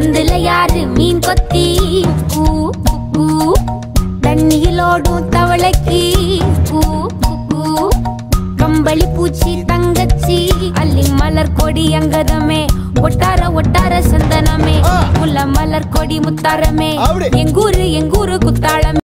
பொந்துல யாரு மீன் கொத்தி? தண்ணியிலோடும் தவளைக்கு கம்பளி பூச்சி தங்கச்சி அள்ளி மலர் கொடி அங்கதமே. ஒட்டார ஒட்டார சந்தனமே. உள்ள மலர் கொடி முத்தாரமே. எங்கூரு எங்கூரு குத்தாளமே.